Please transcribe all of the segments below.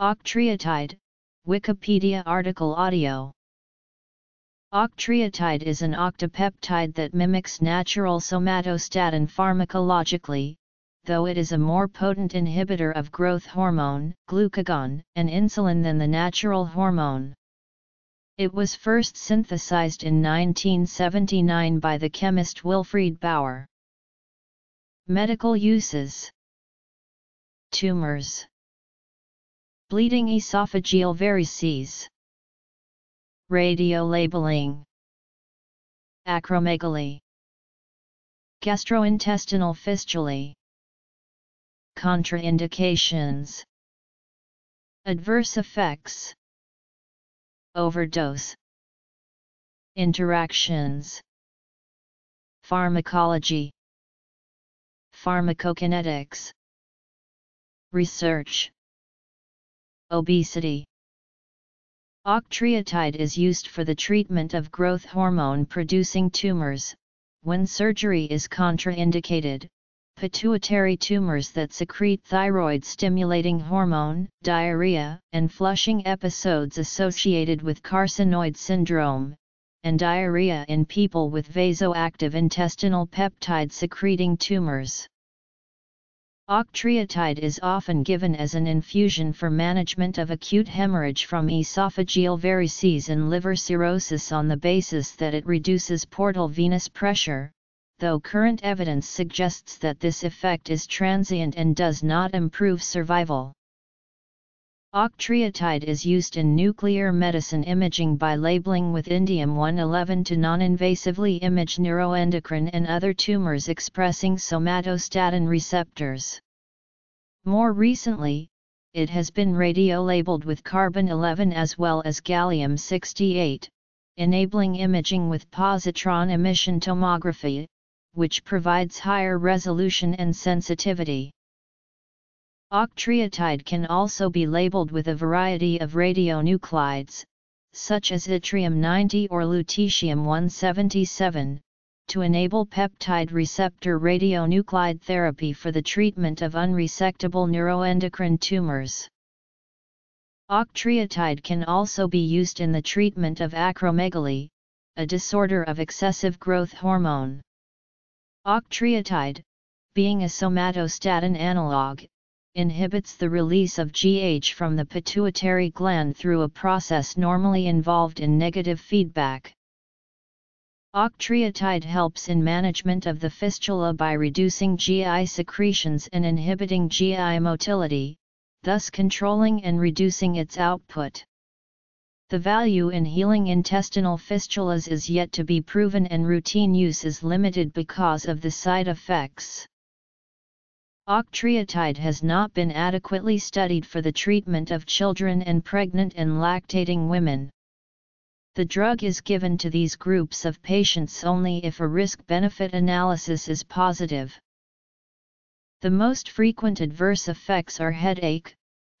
Octreotide, Wikipedia article audio Octreotide is an octapeptide that mimics natural somatostatin pharmacologically, though it is a more potent inhibitor of growth hormone, glucagon, and insulin than the natural hormone. It was first synthesized in 1979 by the chemist Wilfried Bauer. Medical uses Tumors Bleeding esophageal varices. Radiolabeling Acromegaly. Gastrointestinal fistulae. Contraindications. Adverse effects. Overdose. Interactions. Pharmacology. Pharmacokinetics. Research Obesity Octreotide is used for the treatment of growth hormone producing tumors, when surgery is contraindicated, pituitary tumors that secrete thyroid-stimulating hormone, diarrhea, and flushing episodes associated with carcinoid syndrome, and diarrhea in people with vasoactive intestinal peptide-secreting tumors. Octreotide is often given as an infusion for management of acute hemorrhage from esophageal varices and liver cirrhosis on the basis that it reduces portal venous pressure, though current evidence suggests that this effect is transient and does not improve survival. Octreotide is used in nuclear medicine imaging by labeling with indium-111 to non-invasively image neuroendocrine and other tumors expressing somatostatin receptors. More recently, it has been radiolabeled with carbon-11 as well as gallium-68, enabling imaging with positron emission tomography, which provides higher resolution and sensitivity. Octreotide can also be labeled with a variety of radionuclides, such as yttrium-90 or lutetium-177, to enable peptide receptor radionuclide therapy for the treatment of unresectable neuroendocrine tumors. Octreotide can also be used in the treatment of acromegaly, a disorder of excessive growth hormone. Octreotide, being a somatostatin analog, inhibits the release of GH from the pituitary gland through a process normally involved in negative feedback. Octreotide helps in management of the fistula by reducing GI secretions and inhibiting GI motility, thus controlling and reducing its output. The value in healing intestinal fistulas is yet to be proven and routine use is limited because of the side effects. Octreotide has not been adequately studied for the treatment of children and pregnant and lactating women. The drug is given to these groups of patients only if a risk-benefit analysis is positive. The most frequent adverse effects are headache,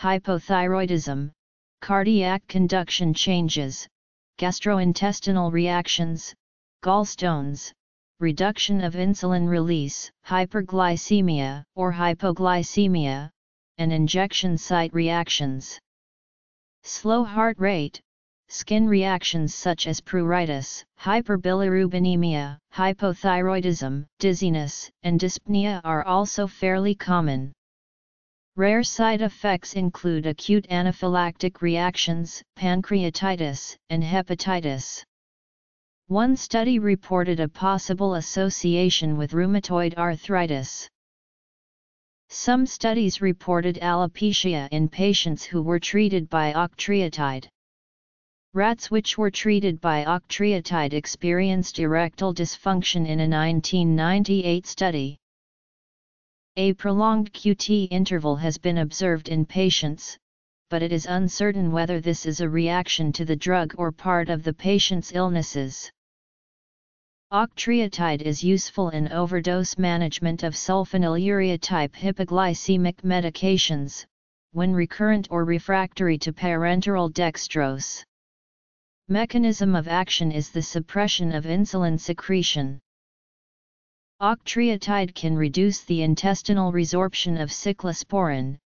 hypothyroidism, cardiac conduction changes, gastrointestinal reactions, gallstones, reduction of insulin release, hyperglycemia or hypoglycemia, and injection site reactions. Slow heart rate, skin reactions such as pruritus, hyperbilirubinemia, hypothyroidism, dizziness, and dyspnea are also fairly common. Rare side effects include acute anaphylactic reactions, pancreatitis, and hepatitis. One study reported a possible association with rheumatoid arthritis. Some studies reported alopecia in patients who were treated by octreotide. Rats which were treated by octreotide experienced erectile dysfunction in a 1998 study. A prolonged QT interval has been observed in patients, but it is uncertain whether this is a reaction to the drug or part of the patient's illnesses. Octreotide is useful in overdose management of sulfonylurea type hypoglycemic medications, when recurrent or refractory to parenteral dextrose. Mechanism of action is the suppression of insulin secretion. Octreotide can reduce the intestinal resorption of cyclosporin,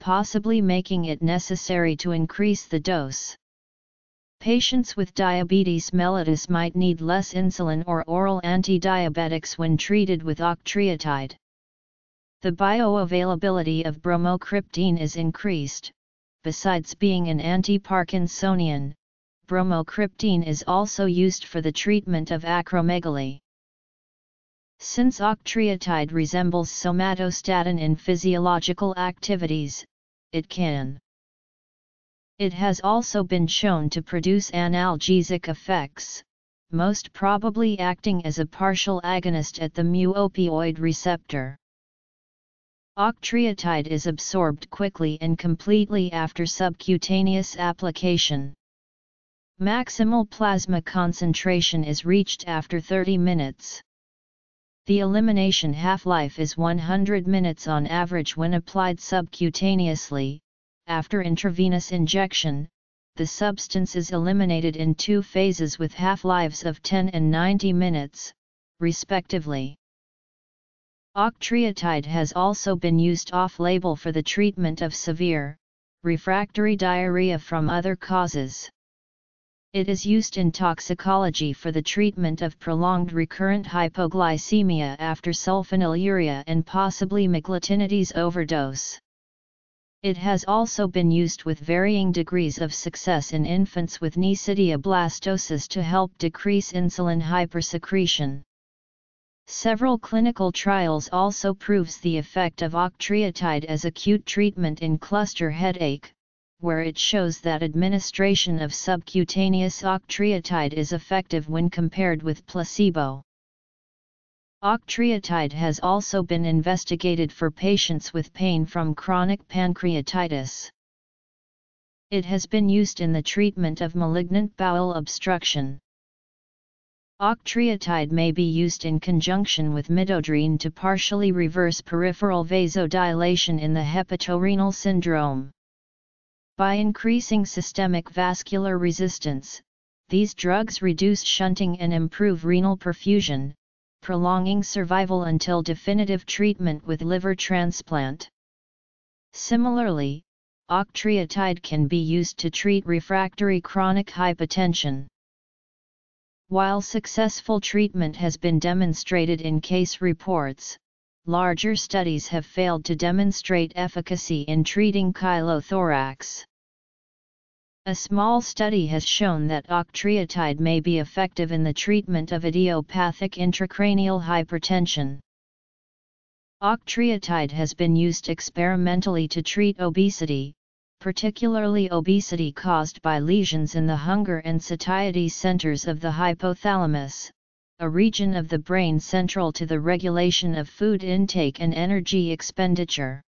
possibly making it necessary to increase the dose. Patients with diabetes mellitus might need less insulin or oral anti-diabetics when treated with octreotide. The bioavailability of bromocriptine is increased, besides being an anti-Parkinsonian, bromocriptine is also used for the treatment of acromegaly. Since octreotide resembles somatostatin in physiological activities, it can. It has also been shown to produce analgesic effects, most probably acting as a partial agonist at the mu-opioid receptor. Octreotide is absorbed quickly and completely after subcutaneous application. Maximal plasma concentration is reached after 30 minutes. The elimination half-life is 100 minutes on average when applied subcutaneously. After intravenous injection, the substance is eliminated in two phases with half-lives of 10 and 90 minutes, respectively. Octreotide has also been used off-label for the treatment of severe, refractory diarrhea from other causes. It is used in toxicology for the treatment of prolonged recurrent hypoglycemia after sulfonylurea and possibly meglitinides overdose. It has also been used with varying degrees of success in infants with blastosis to help decrease insulin hypersecretion. Several clinical trials also proves the effect of octreotide as acute treatment in cluster headache, where it shows that administration of subcutaneous octreotide is effective when compared with placebo. Octreotide has also been investigated for patients with pain from chronic pancreatitis. It has been used in the treatment of malignant bowel obstruction. Octreotide may be used in conjunction with midodrine to partially reverse peripheral vasodilation in the hepatorenal syndrome. By increasing systemic vascular resistance, these drugs reduce shunting and improve renal perfusion, prolonging survival until definitive treatment with liver transplant. Similarly, octreotide can be used to treat refractory chronic hypotension. While successful treatment has been demonstrated in case reports, larger studies have failed to demonstrate efficacy in treating chylothorax. A small study has shown that octreotide may be effective in the treatment of idiopathic intracranial hypertension. Octreotide has been used experimentally to treat obesity, particularly obesity caused by lesions in the hunger and satiety centers of the hypothalamus, a region of the brain central to the regulation of food intake and energy expenditure.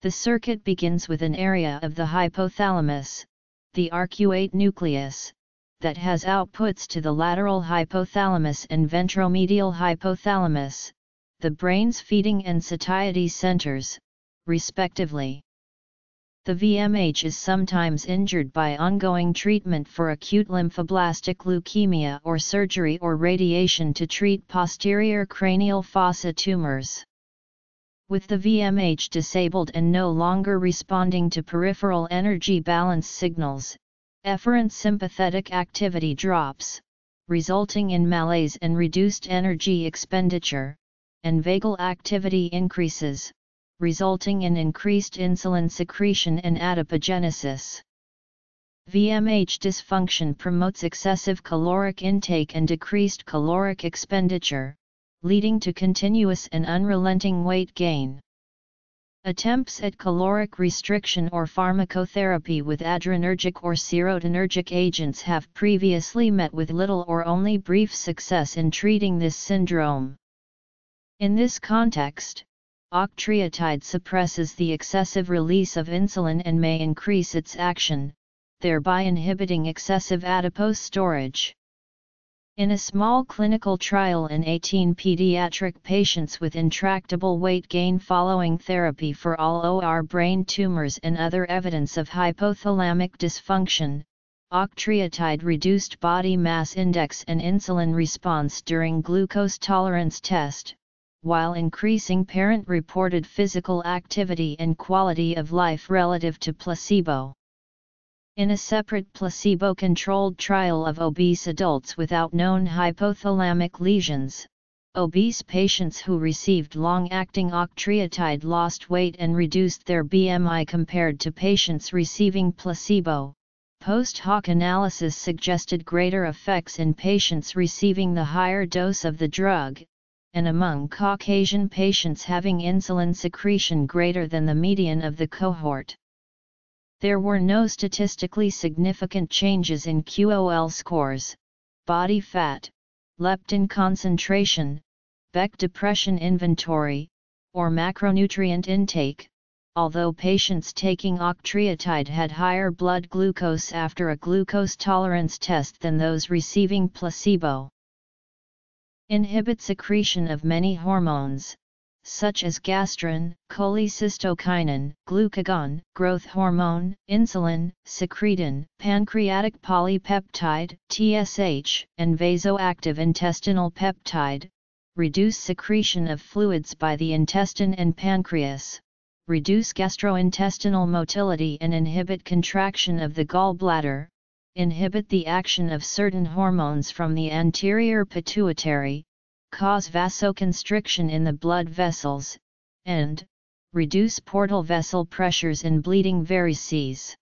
The circuit begins with an area of the hypothalamus, the arcuate nucleus, that has outputs to the lateral hypothalamus and ventromedial hypothalamus, the brain's feeding and satiety centers, respectively. The VMH is sometimes injured by ongoing treatment for acute lymphoblastic leukemia or surgery or radiation to treat posterior cranial fossa tumors. With the VMH disabled and no longer responding to peripheral energy balance signals, efferent sympathetic activity drops, resulting in malaise and reduced energy expenditure, and vagal activity increases, resulting in increased insulin secretion and adipogenesis. VMH dysfunction promotes excessive caloric intake and decreased caloric expenditure, leading to continuous and unrelenting weight gain. Attempts at caloric restriction or pharmacotherapy with adrenergic or serotonergic agents have previously met with little or only brief success in treating this syndrome. In this context, Octreotide suppresses the excessive release of insulin and may increase its action, thereby inhibiting excessive adipose storage. In a small clinical trial in 18 pediatric patients with intractable weight gain following therapy for ALL OR brain tumors and other evidence of hypothalamic dysfunction, octreotide reduced body mass index and insulin response during glucose tolerance test, while increasing parent-reported physical activity and quality of life relative to placebo. In a separate placebo-controlled trial of obese adults without known hypothalamic lesions, obese patients who received long-acting octreotide lost weight and reduced their BMI compared to patients receiving placebo. Post hoc analysis suggested greater effects in patients receiving the higher dose of the drug, and among Caucasian patients having insulin secretion greater than the median of the cohort. There were no statistically significant changes in QOL scores, body fat, leptin concentration, Beck depression inventory, or macronutrient intake, although patients taking octreotide had higher blood glucose after a glucose tolerance test than those receiving placebo. Inhibit secretion of many hormones, such as gastrin, cholecystokinin, glucagon, growth hormone, insulin, secretin, pancreatic polypeptide, TSH, and vasoactive intestinal peptide, reduce secretion of fluids by the intestine and pancreas, reduce gastrointestinal motility and inhibit contraction of the gallbladder, inhibit the action of certain hormones from the anterior pituitary, cause vasoconstriction in the blood vessels, and reduce portal vessel pressures in bleeding varices.